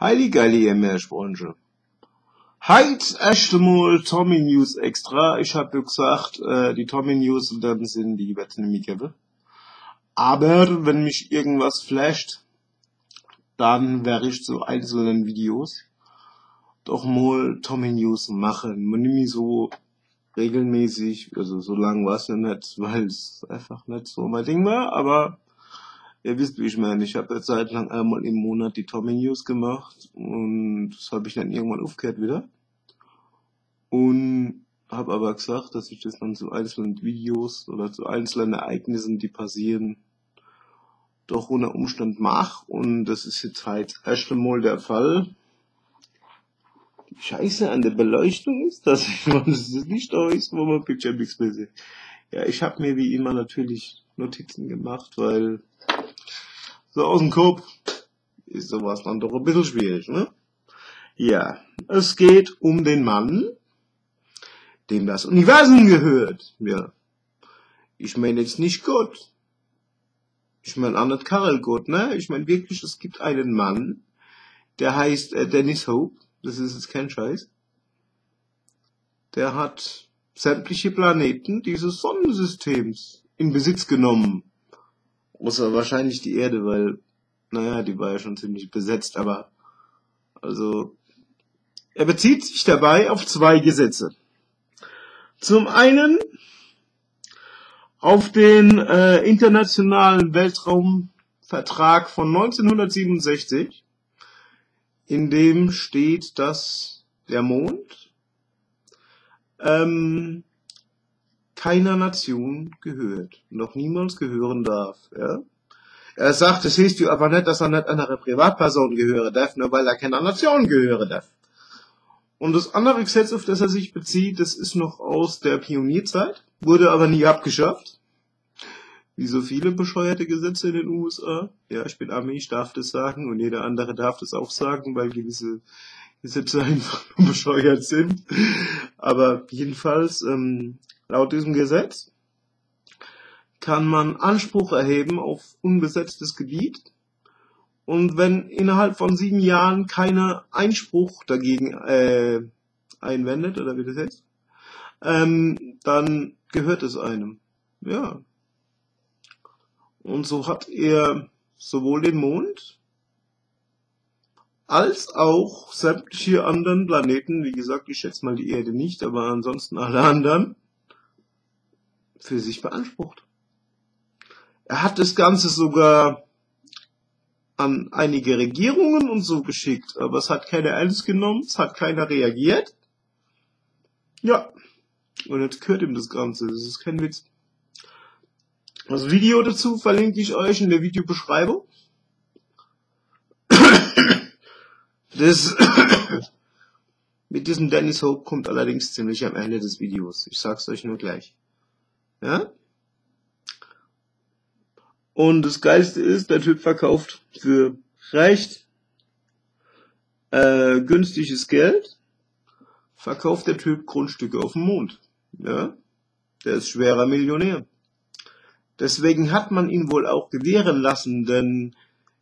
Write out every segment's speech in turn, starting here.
Heilig geile Meersponsche. Heit erste Mal Tommy News extra. Ich hab ja gesagt, äh, die Tommy News dem Sinn, die wird's nicht mehr. Aber wenn mich irgendwas flasht, dann werde ich zu einzelnen Videos doch mal Tommy News machen. Man nimmt mich so regelmäßig, also so lang war es ja nicht, weil es einfach nicht so mein Ding war, aber ihr wisst, wie ich meine. Ich habe jetzt seit lang einmal im Monat die Tommy News gemacht und das habe ich dann irgendwann aufgehört wieder. Und habe aber gesagt, dass ich das dann zu einzelnen Videos oder zu einzelnen Ereignissen, die passieren, doch ohne Umstand mache. Und das ist jetzt halt das erste Mal der Fall. Die Scheiße an der Beleuchtung ist, dass das Licht da ist, wo man Picture Mix sieht. Ja, ich habe mir wie immer natürlich Notizen gemacht, weil so aus dem Kopf ist sowas dann doch ein bisschen schwierig, ne? Ja, es geht um den Mann, dem das Universum gehört. Ja. Ich meine jetzt nicht Gott. Ich meine auch nicht Karel Gott, ne? Ich meine wirklich, es gibt einen Mann, der heißt äh, Dennis Hope. Das ist jetzt kein Scheiß. Der hat sämtliche Planeten dieses Sonnensystems in Besitz genommen. Außer wahrscheinlich die Erde, weil, naja, die war ja schon ziemlich besetzt, aber, also, er bezieht sich dabei auf zwei Gesetze. Zum einen auf den äh, internationalen Weltraumvertrag von 1967, in dem steht, dass der Mond ähm, keiner Nation gehört, noch niemals gehören darf. Ja? Er sagt, es heißt ja aber nicht, dass er nicht einer Privatperson gehören darf, nur weil er keiner Nation gehören darf. Und das andere Gesetz, auf das er sich bezieht, das ist noch aus der Pionierzeit, wurde aber nie abgeschafft. Wie so viele bescheuerte Gesetze in den USA. Ja, ich bin Armee, ich darf das sagen und jeder andere darf das auch sagen, weil gewisse Gesetze einfach nur bescheuert sind. Aber jedenfalls, ähm, laut diesem Gesetz kann man Anspruch erheben auf unbesetztes Gebiet und wenn innerhalb von sieben Jahren keiner Einspruch dagegen äh, einwendet, oder wie das heißt, ähm, dann gehört es einem. Ja. Und so hat er sowohl den Mond als auch sämtliche anderen Planeten, wie gesagt, ich schätze mal die Erde nicht, aber ansonsten alle anderen, für sich beansprucht. Er hat das Ganze sogar an einige Regierungen und so geschickt, aber es hat keiner ernst genommen, es hat keiner reagiert. Ja, und jetzt gehört ihm das Ganze, das ist kein Witz. Das Video dazu verlinke ich euch in der Videobeschreibung. Das mit diesem Dennis Hope kommt allerdings ziemlich am Ende des Videos. Ich sag's euch nur gleich. Ja? Und das Geilste ist, der Typ verkauft für recht äh, günstiges Geld, verkauft der Typ Grundstücke auf dem Mond. Ja? Der ist schwerer Millionär. Deswegen hat man ihn wohl auch gewähren lassen, denn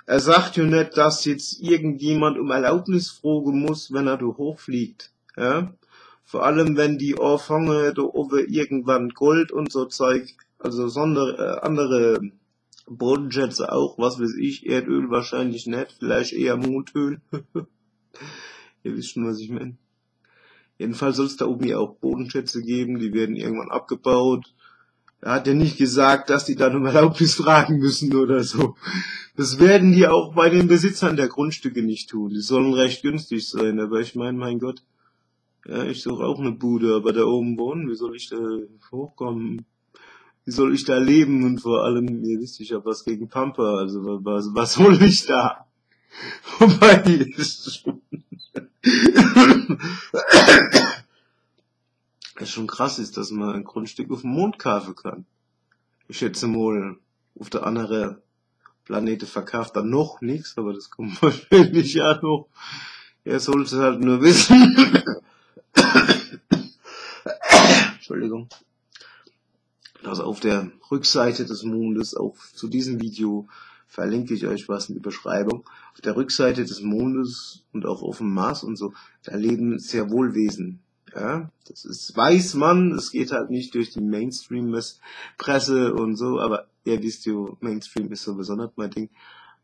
er sagt ja nicht, dass jetzt irgendjemand um Erlaubnis fragen muss, wenn er da hochfliegt. Ja? Vor allem, wenn die Orfange da oben irgendwann Gold und so Zeug, also sonder, äh, andere Bodenjets auch, was weiß ich, Erdöl wahrscheinlich nicht, vielleicht eher Mondöl. Ihr wisst schon, was ich meine. Jedenfalls soll es da oben ja auch Bodenschätze geben, die werden irgendwann abgebaut. Er hat ja nicht gesagt, dass die dann um Erlaubnis fragen müssen oder so. Das werden die auch bei den Besitzern der Grundstücke nicht tun. Die sollen recht günstig sein, aber ich meine, mein Gott, ja, ich suche auch eine Bude, aber da oben wohnen, wie soll ich da hochkommen? wie soll ich da leben und vor allem, ihr wisst, ich habe was gegen Pampa, also was, was soll ich da? Wobei, ist schon, es schon krass ist, dass man ein Grundstück auf dem Mond kaufen kann. Ich schätze mal, auf der anderen Planete verkauft dann noch nichts, aber das kommt wahrscheinlich ja noch. Er sollte halt nur wissen. Entschuldigung dass auf der Rückseite des Mondes auch zu diesem Video verlinke ich euch was in die Beschreibung. Auf der Rückseite des Mondes und auch auf dem Mars und so, da leben sehr wohl Wesen. Ja, das ist, weiß man, es geht halt nicht durch die Mainstream-Presse und so, aber ihr wisst ja, Mainstream ist sowieso nicht mein Ding.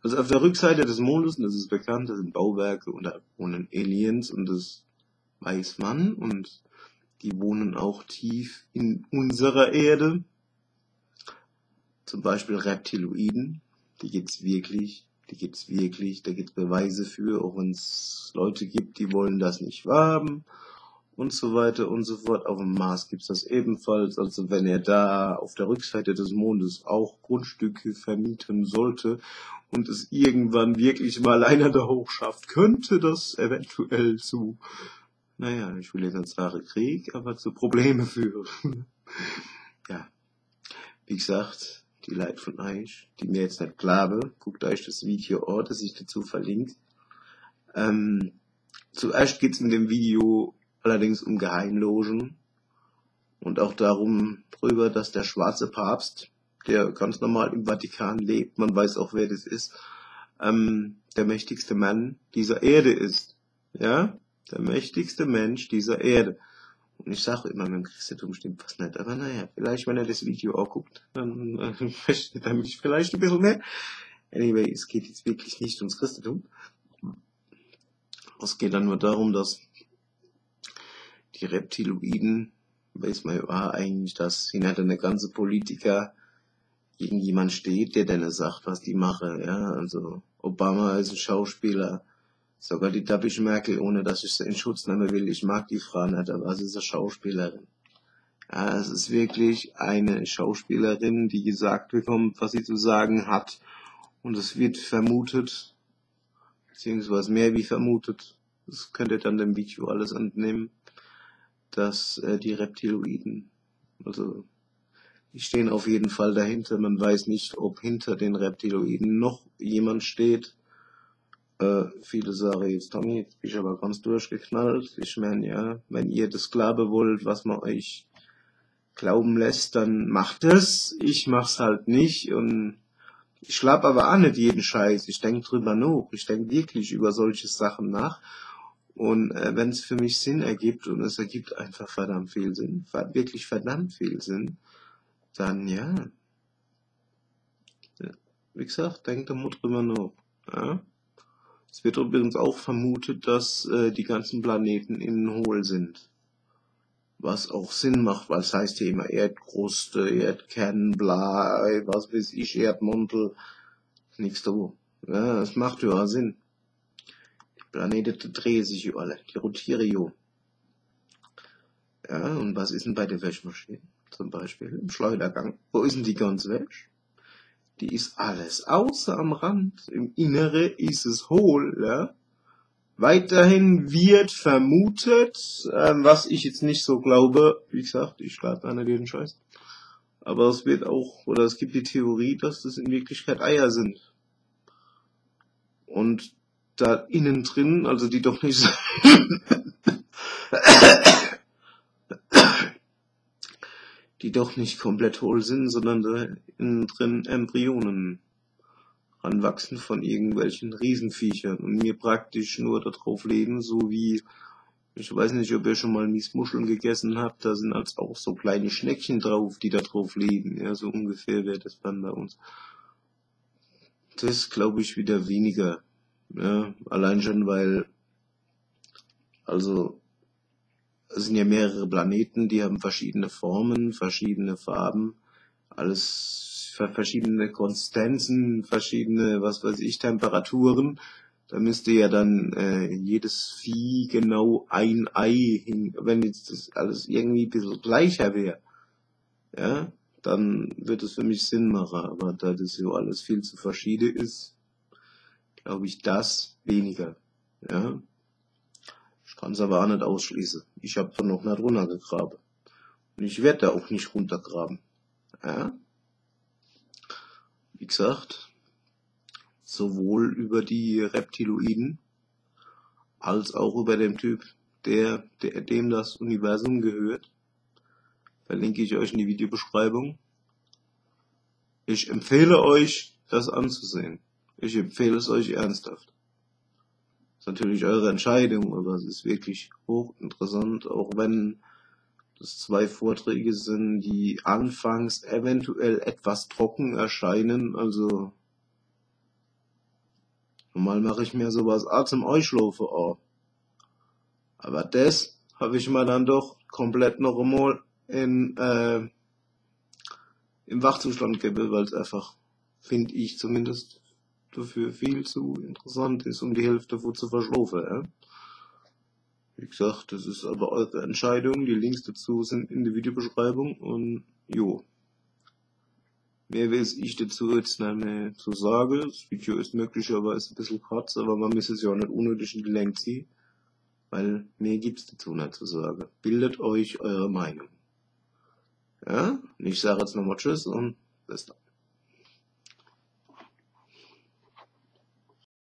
Also auf der Rückseite des Mondes, und das ist bekannt, da sind Bauwerke und da wohnen Aliens und das weiß man und die wohnen auch tief in unserer Erde. Zum Beispiel Reptiloiden, die gibt's wirklich, die gibt's wirklich, da gibt's Beweise für, auch wenn es Leute gibt, die wollen das nicht haben und so weiter und so fort. Auf dem Mars gibt's das ebenfalls. Also wenn er da auf der Rückseite des Mondes auch Grundstücke vermieten sollte und es irgendwann wirklich mal einer da hoch schafft, könnte das eventuell zu, naja, ich will jetzt nicht sagen Krieg, aber zu Probleme führen. ja, wie gesagt, die Leute von euch, die mir jetzt nicht glauben, guckt euch das Video an, das ich dazu verlinke. Ähm, zuerst geht's in dem Video allerdings um Geheimlogen und auch darum drüber, dass der schwarze Papst, der ganz normal im Vatikan lebt, man weiß auch wer das ist, ähm, der mächtigste Mann dieser Erde ist. Ja, der mächtigste Mensch dieser Erde. Und ich sage immer, dem Christentum stimmt was nicht. Aber naja, vielleicht, wenn er das Video auch guckt, dann äh, versteht er mich vielleicht ein bisschen mehr. Anyway, es geht jetzt wirklich nicht ums Christentum. Es geht dann nur darum, dass die Reptiloiden, weiß man ja eigentlich, dass hinter eine ganze Politiker irgendjemand steht, der dann sagt, was die machen. Ja, also Obama ist ein Schauspieler, sogar die Tabisch Merkel, ohne dass ich sie in Schutz nehmen will. Ich mag die Frau nicht, aber sie ist eine Schauspielerin. Ja, es ist wirklich eine Schauspielerin, die gesagt bekommt, was sie zu sagen hat. Und es wird vermutet, beziehungsweise mehr wie vermutet, das könnt ihr dann dem Video alles entnehmen, dass äh, die Reptiloiden, also die stehen auf jeden Fall dahinter. Man weiß nicht, ob hinter den Reptiloiden noch jemand steht. Äh, viele sagen jetzt, Tommy, jetzt bin ich aber ganz durchgeknallt. Ich meine, ja, wenn ihr das Glaube wollt, was man euch glauben lässt, dann macht es. Ich mach's halt nicht und ich glaub aber auch nicht jeden Scheiß. Ich denk drüber nach. Ich denk wirklich über solche Sachen nach. Und äh, wenn es für mich Sinn ergibt und es ergibt einfach verdammt viel Sinn, wirklich verdammt viel Sinn, dann ja. Wie gesagt, denkt der Mut drüber nach. Ja? Es wird übrigens auch vermutet, dass äh, die ganzen Planeten innen hohl sind. Was auch Sinn macht, weil es heißt ja immer Erdkruste, Erdkern, bla, was weiß ich, Erdmantel, nichts da. Ja, das macht ja Sinn. Die Planeten drehen sich ja alle, die rotieren ja. Ja, und was ist denn bei der Wäschmaschine? Zum Beispiel im Schleudergang. Wo ist denn die ganz Wäsche? Die ist alles außer am Rand. Im Innere ist es hohl. Ja? Weiterhin wird vermutet, ähm, was ich jetzt nicht so glaube, wie gesagt, ich schreibe einer jeden Scheiß. Aber es wird auch, oder es gibt die Theorie, dass das in Wirklichkeit Eier sind. Und da innen drin, also die doch nicht die doch nicht komplett hohl sind, sondern da innen drin Embryonen ranwachsen von irgendwelchen Riesenviechern und mir praktisch nur darauf leben, so wie, ich weiß nicht, ob ihr schon mal Miesmuscheln gegessen habt, da sind als auch so kleine Schneckchen drauf, die da drauf leben, ja, so ungefähr wäre das dann bei uns. Das glaube ich wieder weniger, ja, allein schon, weil, also, sind ja mehrere Planeten, die haben verschiedene Formen, verschiedene Farben, alles verschiedene Konsistenzen, verschiedene, was weiß ich, Temperaturen. Da müsste ja dann äh, jedes Vieh genau ein Ei hin, wenn jetzt das alles irgendwie ein bisschen gleicher wäre. Ja, dann wird es für mich Sinn machen, aber da das so alles viel zu verschieden ist, glaube ich das weniger. Ja, kann es aber auch nicht ausschließen. Ich habe da noch nicht runtergegraben. Und ich werde da auch nicht runtergraben. Ja? Wie gesagt, sowohl über die Reptiloiden als auch über den Typ, der, der dem das Universum gehört, verlinke ich euch in die Videobeschreibung. Ich empfehle euch, das anzusehen. Ich empfehle es euch ernsthaft. Ist natürlich eure Entscheidung, aber es ist wirklich hochinteressant, auch wenn das zwei Vorträge sind, die anfangs eventuell etwas trocken erscheinen, also normal mache ich mir sowas auch zum Einschlafen an. Aber das habe ich mir dann doch komplett noch einmal in, äh, im Wachzustand gegeben, weil es einfach, finde ich zumindest, dafür viel zu interessant ist, um die Hälfte davon zu verschlafen. Ja? Wie gesagt, das ist aber eure Entscheidung. Die Links dazu sind in der Videobeschreibung und jo. Mehr weiß ich dazu jetzt nicht mehr zu sagen. Das Video ist möglicherweise ein bisschen kurz, aber man muss es ja auch nicht unnötig in die Länge ziehen. Weil mehr gibt's dazu nicht zu sagen. Bildet euch eure Meinung. Ja? Und ich sage jetzt nochmal Tschüss und bis dann.